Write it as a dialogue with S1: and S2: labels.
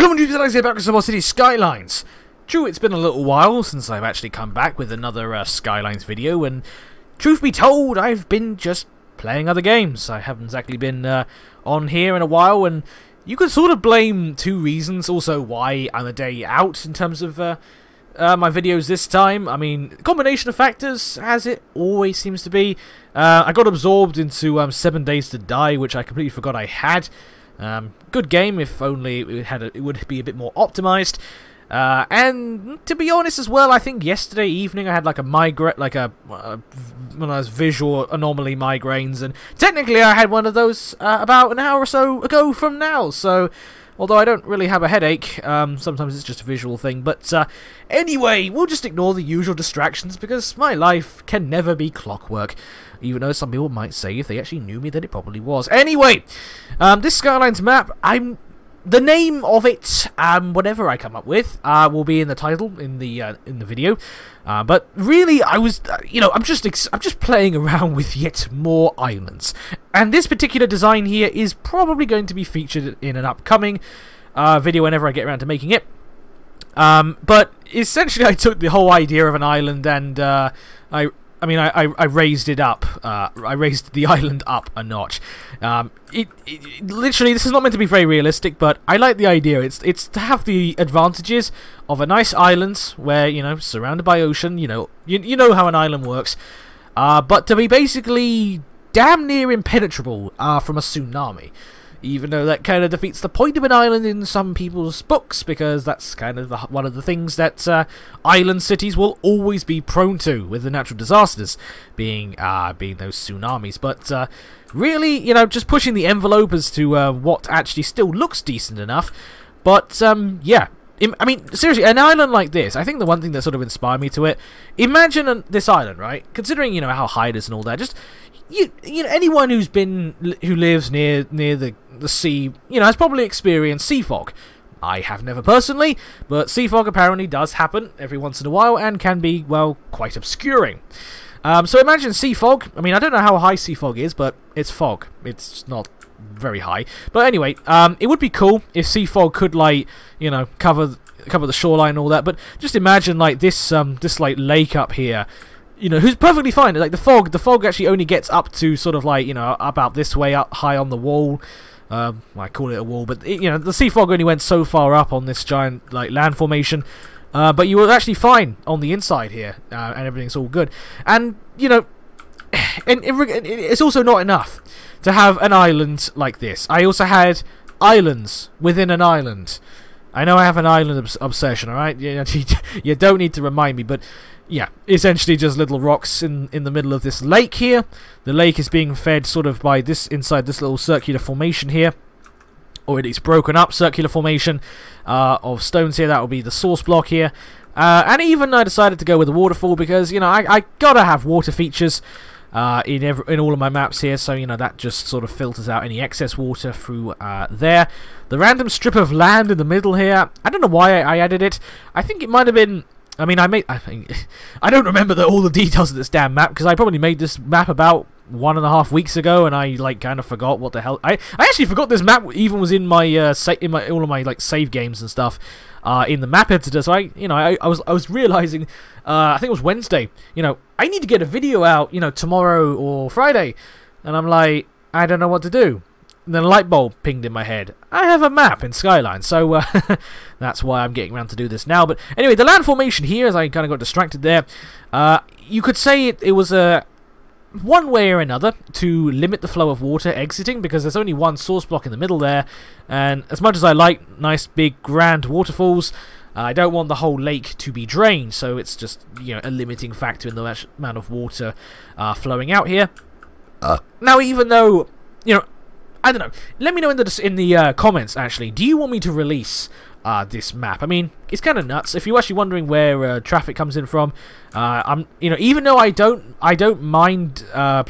S1: Hello, and Alex here back with some more Cities Skylines. True, it's been a little while since I've actually come back with another uh, Skylines video, and truth be told, I've been just playing other games. I haven't exactly been uh, on here in a while, and you could sort of blame two reasons also why I'm a day out in terms of uh, uh, my videos this time. I mean, combination of factors, as it always seems to be. Uh, I got absorbed into um, Seven Days to Die, which I completely forgot I had. Um, good game, if only it had a, it would be a bit more optimized. Uh, and to be honest as well, I think yesterday evening I had like a migraine, like a uh, one of those visual anomaly migraines, and technically I had one of those uh, about an hour or so ago from now. So Although I don't really have a headache, um, sometimes it's just a visual thing. But uh, anyway, we'll just ignore the usual distractions because my life can never be clockwork. Even though some people might say if they actually knew me that it probably was. Anyway, um, this Skylines map, I'm the name of it, um, whatever I come up with, uh, will be in the title in the uh, in the video. Uh, but really, I was, uh, you know, I'm just I'm just playing around with yet more islands, and this particular design here is probably going to be featured in an upcoming uh, video whenever I get around to making it. Um, but essentially, I took the whole idea of an island and uh, I I mean, I, I, I, raised it up. Uh, I raised the island up a notch. Um, it, it, literally, this is not meant to be very realistic, but I like the idea. It's it's to have the advantages of a nice island where you know surrounded by ocean. You know, you you know how an island works. Uh, but to be basically damn near impenetrable uh, from a tsunami even though that kind of defeats the point of an island in some people's books, because that's kind of the, one of the things that uh, island cities will always be prone to, with the natural disasters being uh, being those tsunamis. But uh, really, you know, just pushing the envelope as to uh, what actually still looks decent enough. But um, yeah, I mean, seriously, an island like this, I think the one thing that sort of inspired me to it, imagine an, this island, right? Considering, you know, how high it is and all that, just, you, you know, anyone who's been, who lives near, near the the sea, you know, has probably experienced sea fog. I have never personally, but sea fog apparently does happen every once in a while and can be, well, quite obscuring. Um, so imagine sea fog. I mean, I don't know how high sea fog is, but it's fog. It's not very high. But anyway, um, it would be cool if sea fog could, like, you know, cover cover the shoreline and all that. But just imagine, like, this um, this like lake up here you know, who's perfectly fine. Like the fog, the fog actually only gets up to sort of like you know about this way up high on the wall, um, I call it a wall, but it, you know the sea fog only went so far up on this giant like land formation. Uh, but you were actually fine on the inside here, uh, and everything's all good. And you know, and it's also not enough to have an island like this. I also had islands within an island. I know I have an island obs obsession, alright? You, you don't need to remind me, but yeah, essentially just little rocks in, in the middle of this lake here. The lake is being fed sort of by this, inside this little circular formation here. Or it's broken up circular formation uh, of stones here. That will be the source block here. Uh, and even I decided to go with the waterfall because, you know, I, I gotta have water features uh, in every, in all of my maps here, so you know that just sort of filters out any excess water through uh, there. The random strip of land in the middle here, I don't know why I, I added it. I think it might have been I mean, I made. I, think I don't remember the, all the details of this damn map because I probably made this map about one and a half weeks ago, and I like kind of forgot what the hell. I I actually forgot this map even was in my uh in my all of my like save games and stuff. Uh, in the map editor, so I, you know, I, I was I was realizing, uh, I think it was Wednesday. You know, I need to get a video out, you know, tomorrow or Friday, and I'm like, I don't know what to do. And then a light bulb pinged in my head. I have a map in Skyline, so uh, that's why I'm getting around to do this now. But anyway, the land formation here, as I kind of got distracted there, uh, you could say it, it was a one way or another to limit the flow of water exiting because there's only one source block in the middle there and as much as I like nice big grand waterfalls uh, I don't want the whole lake to be drained so it's just you know a limiting factor in the amount of water uh, flowing out here uh. now even though you know I don't know. Let me know in the in the uh, comments. Actually, do you want me to release uh, this map? I mean, it's kind of nuts. If you're actually wondering where uh, traffic comes in from, uh, I'm you know even though I don't I don't mind. Uh,